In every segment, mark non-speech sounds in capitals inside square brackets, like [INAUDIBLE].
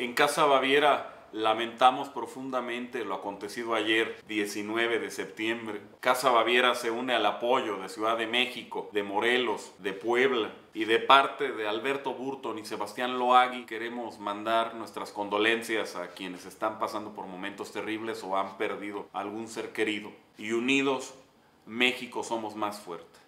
En Casa Baviera lamentamos profundamente lo acontecido ayer, 19 de septiembre. Casa Baviera se une al apoyo de Ciudad de México, de Morelos, de Puebla y de parte de Alberto Burton y Sebastián Loagui queremos mandar nuestras condolencias a quienes están pasando por momentos terribles o han perdido algún ser querido. Y unidos, México somos más fuertes.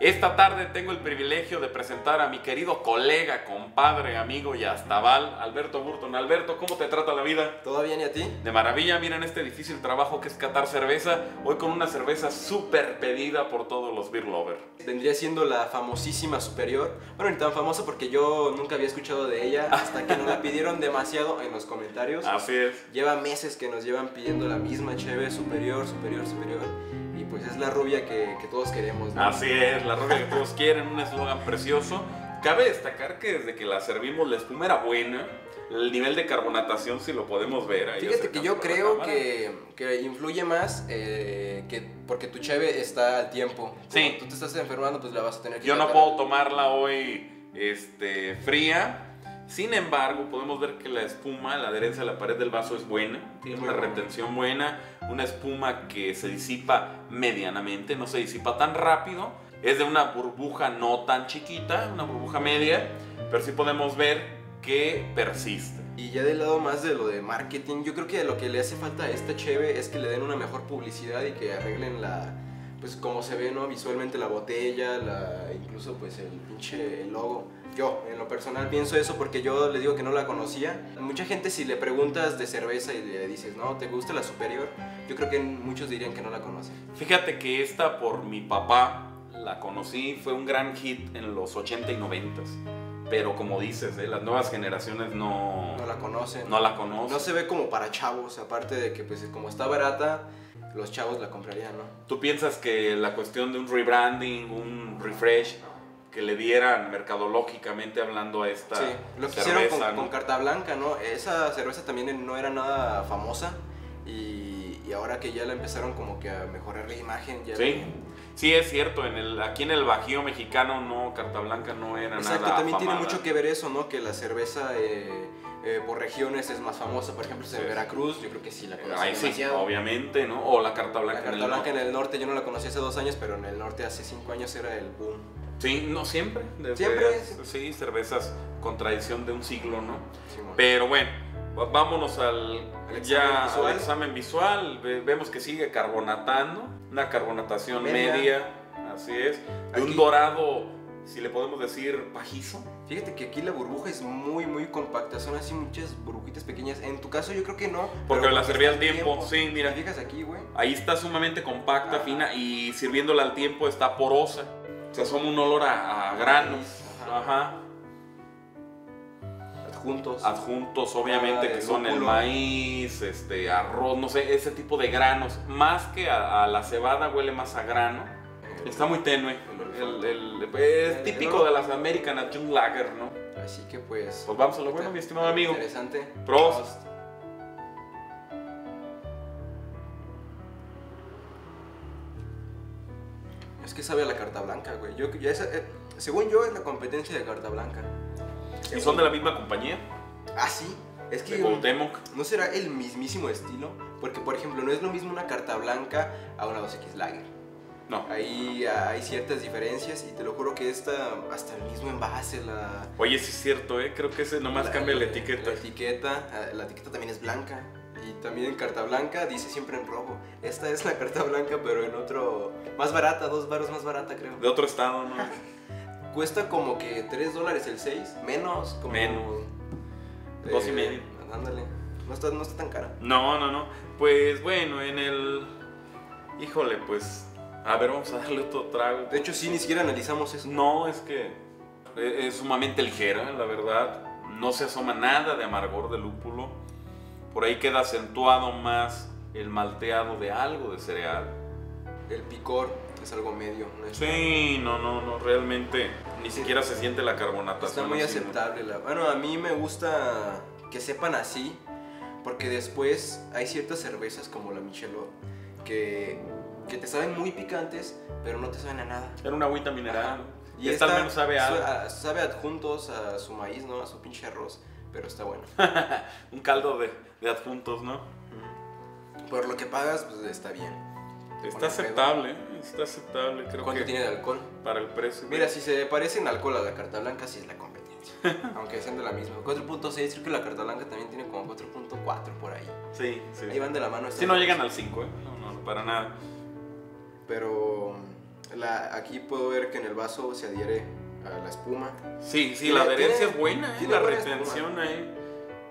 Esta tarde tengo el privilegio de presentar a mi querido colega, compadre, amigo y hasta Alberto Burton. Alberto, ¿cómo te trata la vida? ¿Todo bien y a ti? De maravilla, miren este difícil trabajo que es catar cerveza. Hoy con una cerveza súper pedida por todos los beer lovers. Vendría siendo la famosísima Superior. Bueno, ni tan famosa porque yo nunca había escuchado de ella hasta que nos la pidieron demasiado en los comentarios. Así es. Lleva meses que nos llevan pidiendo la misma cheve, Superior, Superior, Superior pues es la rubia que, todos queremos. Así es, la rubia que todos quieren, un eslogan precioso. Cabe destacar que desde que la servimos la espuma era buena, el nivel de carbonatación si lo podemos ver ahí. Fíjate que yo creo que, que, influye más eh, que porque tu cheve está al tiempo. Sí. tú te estás enfermando, pues la vas a tener que Yo no puedo tomarla hoy este, fría sin embargo, podemos ver que la espuma, la adherencia a la pared del vaso es buena, tiene una retención buena, una espuma que se disipa medianamente, no se disipa tan rápido, es de una burbuja no tan chiquita, una burbuja media, pero sí podemos ver que persiste. Y ya del lado más de lo de marketing, yo creo que lo que le hace falta a esta cheve es que le den una mejor publicidad y que arreglen la, pues como se ve, ¿no? Visualmente la botella, la, incluso pues el pinche logo yo, en lo personal, pienso eso porque yo le digo que no la conocía. Mucha gente si le preguntas de cerveza y le dices, no, ¿te gusta la superior? Yo creo que muchos dirían que no la conocen. Fíjate que esta por mi papá la conocí, fue un gran hit en los 80 y 90. Pero como dices, ¿eh? las nuevas generaciones no, no la conocen. No la conocen. No se ve como para chavos, aparte de que pues como está barata, los chavos la comprarían, ¿no? ¿Tú piensas que la cuestión de un rebranding, un refresh, que le dieran mercadológicamente hablando a esta sí, lo que hicieron con, Carta Blanca, ¿no? Esa cerveza también no era nada famosa y, y, ahora que ya la empezaron como que a mejorar la imagen. Ya sí, sí es cierto, en el, aquí en el Bajío mexicano no, Carta Blanca no era nada Exacto, también tiene mucho que ver eso, ¿no? Que la cerveza... Eh, eh, por regiones es más famosa, por ejemplo, en Veracruz, yo creo que sí la conocí sí, obviamente, ¿no? O la carta blanca. La carta blanca en el norte, yo no la conocí hace dos años, pero en el norte hace cinco años era el boom. Sí, no siempre. siempre. Sí, cervezas con tradición de un siglo, ¿no? Pero bueno, vámonos al, ya examen examen visual. Vemos que sigue carbonatando, una carbonatación media, así es. De un dorado, si le podemos decir, pajizo. Fíjate que aquí la burbuja es muy, muy compacta. Son así muchas burbujitas pequeñas. En tu caso, yo creo que no. Porque la serví al tiempo. Sí, mira. Fijas aquí, güey. Ahí está sumamente compacta, fina y sirviéndola al tiempo está porosa. O sea, son un olor a, granos. Ajá. Adjuntos. Adjuntos, obviamente, ah, que son el maíz, este, arroz, no sé, ese tipo de granos. Más que a, la cebada, huele más a grano. Está muy tenue. es típico de las American Adjunct Lager, ¿no? Así que pues. Pues vamos a lo bueno, mi estimado amigo. Interesante. Prost. Es que sabe a la carta blanca, güey. Yo, ya eh, según yo, es la competencia de carta blanca. ¿Y son de la misma compañía? Ah, sí. Es que. ¿No será el mismísimo estilo? Porque, por ejemplo, no es lo mismo una carta blanca a una 2X Lager. No. Ahí hay ciertas diferencias y te lo juro que esta, hasta el mismo envase, la... Oye, sí es cierto, ¿eh? Creo que ese nomás cambia la etiqueta. La etiqueta, ah, la etiqueta también es blanca. Y también en carta blanca dice siempre en rojo. Esta es la carta blanca, pero en otro. Más barata, dos baros más barata, creo. De otro estado, ¿no? [LAUGHS] Cuesta como que 3 dólares el 6. Menos, como. Menos. Dos y medio. Ándale. No está, no está tan cara. No, no, no. Pues bueno, en el... Híjole, pues... A ver, vamos a darle otro trago. De hecho, sí, ni siquiera analizamos eso. No, es que e- es sumamente ligera, la verdad. No se asoma nada de amargor de lúpulo. Por ahí queda acentuado más el malteado de algo de cereal. El picor es algo medio. ¿no? Sí, no, no, no, realmente ni siquiera se siente la carbonatación. Está muy así, ¿no? aceptable. la- Bueno, a mí me gusta que sepan así, porque después hay ciertas cervezas como la Michelot que, que te saben muy picantes, pero no te saben a nada. Era una agüita mineral. Y esta al esta menos sabe a- sabe adjuntos a su maíz, ¿no? A su pinche arroz, pero está bueno. [LAUGHS] Un caldo de, de adjuntos, ¿no? Por lo que pagas, pues está bien. Está aceptable, ¿eh? está aceptable, creo ¿Cuánto que tiene de alcohol? para el precio. Mira, si se parece en alcohol a la carta blanca, sí es la competencia. [LAUGHS] Aunque sean de la misma. 4.6, creo que la carta blanca también tiene como 4.4 por ahí. Sí, sí. Ahí van de la mano. Si estas no llegan al 5, ¿eh? No, no, para nada. Pero la, aquí puedo ver que en el vaso se adhiere a la espuma. Sí, sí, la adherencia es buena, ¿eh? la retención ahí.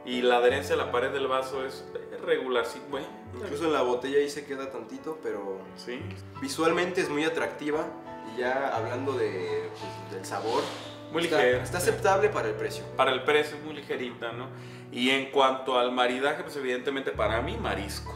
Y la adherencia a la pared del vaso es regular, sí, bueno. Incluso en la botella ahí se queda tantito, pero Sí. visualmente es muy atractiva. Y ya hablando de, pues, del sabor, Muy está, ligera. está aceptable para el precio. Para el precio es muy ligerita, ¿no? Y en cuanto al maridaje, pues evidentemente para mí mariscos.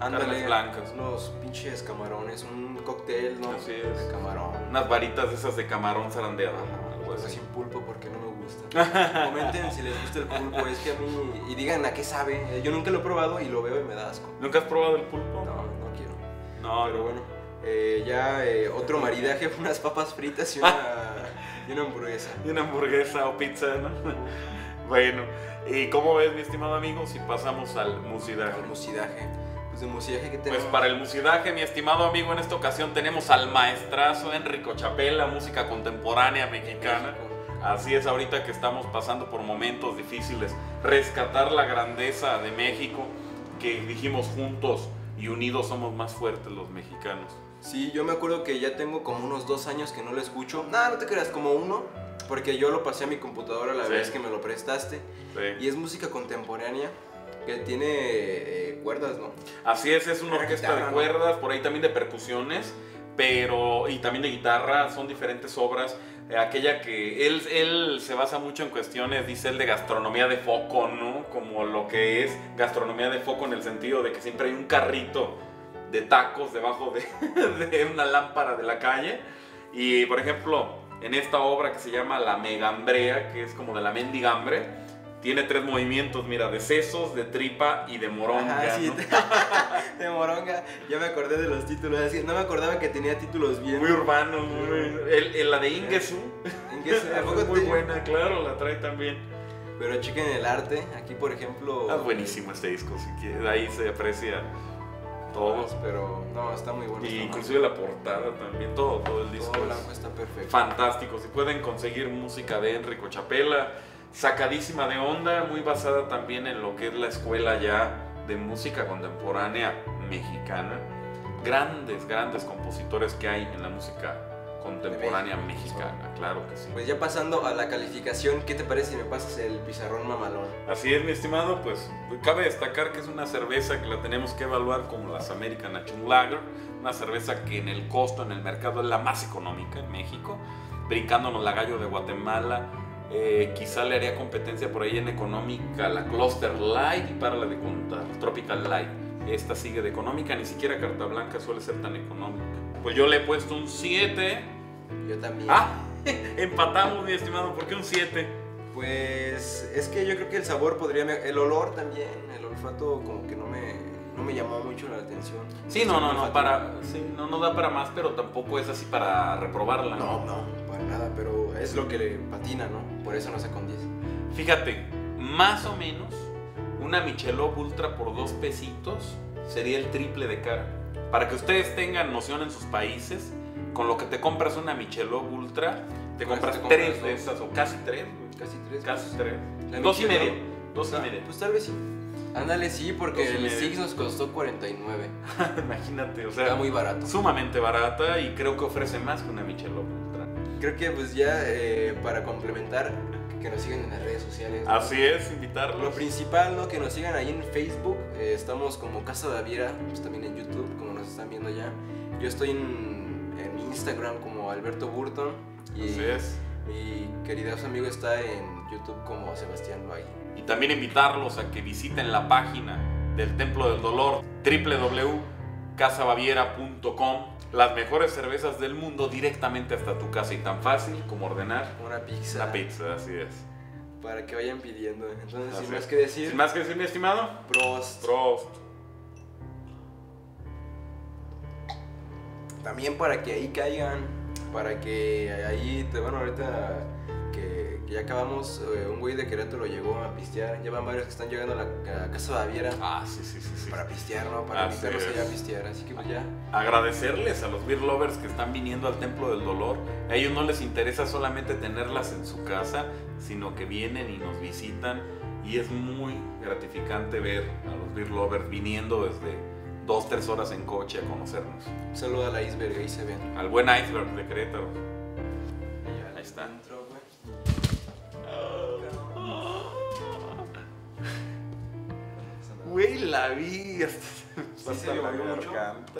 Ándale, blancas. unos pinches camarones, un cóctel, ¿no? Así es. De camarón. Unas varitas de esas de camarón zarandeado, algo pues así. sin pulpo porque no me gusta. [LAUGHS] Comenten si les gusta el pulpo, es que a mí y digan a qué sabe. Eh, Yo nunca lo he probado y lo veo y me da asco. ¿Nunca has probado el pulpo? No, no quiero. No, Pero no. bueno, eh, ya eh, otro maridaje, [LAUGHS] unas papas fritas y una, y una hamburguesa. Y una hamburguesa o pizza, ¿no? [LAUGHS] bueno, ¿y cómo ves, mi estimado amigo, si pasamos al musidaje? El musidaje. Pues de musidaje que Pues tenemos. para el musidaje, mi estimado amigo, en esta ocasión tenemos al maestrazo Enrico Chapela, música contemporánea mexicana. Así es, ahorita que estamos pasando por momentos difíciles, rescatar la grandeza de México, que dijimos juntos y unidos somos más fuertes los mexicanos. Sí, yo me acuerdo que ya tengo como unos dos años que no lo escucho. Nada, no te creas, como uno. Porque yo lo pasé a mi computadora la Sí. vez que me lo prestaste. Sí. Y es música contemporánea que tiene eh, cuerdas, ¿no? Así es, es una orquesta guitarra, de ¿no? cuerdas, por ahí también de percusiones, pero y también de guitarra, son diferentes obras. Eh, aquella que él, él se basa mucho en cuestiones, dice él, de gastronomía de foco, ¿no? Como lo que es gastronomía de foco en el sentido de que siempre hay un carrito de tacos debajo de, [LAUGHS] de una lámpara de la calle. Y por ejemplo, en esta obra que se llama La Megambrea, que es como de la mendigambre, tiene tres movimientos, mira, de sesos, de tripa y de moronga. Ajá, sí, ¿no? [LAUGHS] de moronga. Ya me acordé de los títulos. así, No me acordaba que tenía títulos bien. Muy urbano, muy... El, el- la de Ingesu. ¿En qué se- a [LAUGHS] poco es muy te- buena, claro, la trae también. Pero chequen el arte. Aquí, por ejemplo. Ah, buenísimo este disco, si quieres. Ahí se aprecia todo. Todos, pero no, está muy bueno. Y inclusive la portada también, todo, todo el disco. todo blanco está perfecto. fantástico. Si pueden conseguir música de Enrico Chapela, sacadísima de onda, muy basada también en lo que es la escuela ya de música contemporánea mexicana. Grandes, grandes compositores que hay en la música contemporánea mexicana, claro que sí. Pues ya pasando a la calificación, ¿qué te parece si me pasas el pizarrón mamalón? Así es, mi estimado, pues cabe destacar que es una cerveza que la tenemos que evaluar como las American Action Lager, una cerveza que en el costo, en el mercado es la más económica en México, brincándonos la gallo de Guatemala, eh, quizá le haría competencia por ahí en económica la Cluster Light y para la de contar, Tropical Light. Esta sigue de económica, ni siquiera carta blanca suele ser tan económica. Pues yo le he puesto un 7. Yo también. Ah, [LAUGHS] empatamos, mi estimado, ¿por qué un 7? Pues es que yo creo que el sabor podría... El olor también, el olfato como que no me, no me llamó mucho la atención. Sí, no, no, no, para, sí, no, no da para más, pero tampoco es así para reprobarla. No, no, nada, pero es lo que le patina, ¿no? Por eso no sé con 10. Fíjate, más o menos una Michelob Ultra por dos pesitos sería el triple de cara. Para que ustedes tengan noción en sus países, con lo que te compras una Michelob Ultra, te compras te compras tres de dos. esas, o casi tres, güey. Casi 3. Casi tres. La dos y Michelob, media. Dos y Ah, media. Pues tal vez sí. Ándale, sí, porque y el. Six nos costó 49. [LAUGHS] Imagínate, o Está sea, muy barato. sumamente barata y creo que ofrece más que una Michelob Ultra. Creo que pues ya eh, para complementar, que nos sigan en las redes sociales. ¿no? Así es, invitarlos. Lo principal, ¿no? Que nos sigan ahí en Facebook. eh, estamos como Casa Baviera, pues también en YouTube, como nos están viendo ya. Yo estoy en, en Instagram como Alberto Burton. Y Así es. mi queridazo amigo está en YouTube como Sebastián Valle. Y también invitarlos a que visiten la página del Templo del Dolor, www.casabaviera.com. Las mejores cervezas del mundo directamente hasta tu casa y tan fácil como ordenar Una pizza. la pizza, así es. Para que vayan pidiendo. Entonces, Así sin es. más que decir, Sin más que decir, mi estimado, Prost. Prost. También para que ahí caigan, para que ahí, te, bueno, ahorita que, ya acabamos, eh, un güey de Querétaro llegó a pistear, ya van varios que están llegando a la a Casa Baviera Ah, sí, sí, sí. sí. para pistear, ¿no? Para Así invitarlos allá a pistear, así que pues ya. Agradecerles a los beer lovers que están viniendo al Templo del Dolor. A ellos no les interesa solamente tenerlas en su casa, sino que vienen y nos visitan. Y es muy gratificante ver a los beer lovers viniendo desde dos, tres horas en coche a conocernos. Un saludo a la iceberg, ahí se ven. Al buen iceberg de Querétaro. Ahí está. La vi. [LAUGHS] se movió mucho?